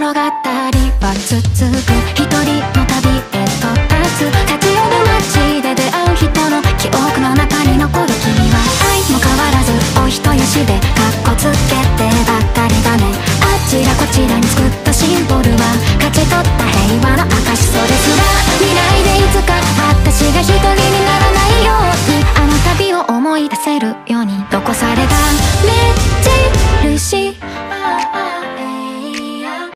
物語は続く一人の旅へと立つ立ち寄る街で出会う人の記憶の中に残る君は愛も変わらずお人よしでカッコつけてばかりだねあちらこちらに作ったシンボルは勝ち取った平和の証それすら未来でいつか私が一人にならないようにあの旅を思い出せるように残されためっちゃ